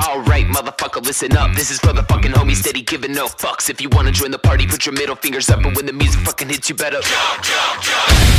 Alright, motherfucker, listen up. This is for the fucking homies steady giving no fucks. If you wanna join the party, put your middle fingers up. And when the music fucking hits, you better. Jump, jump, jump.